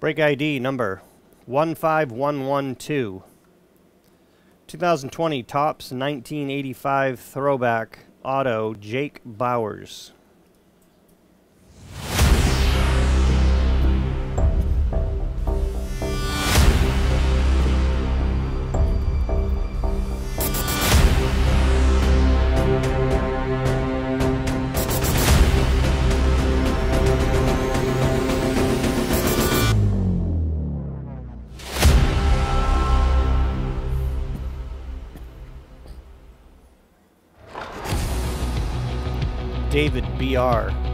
Break ID number 15112. 2020 Tops 1985 Throwback Auto Jake Bowers. David BR.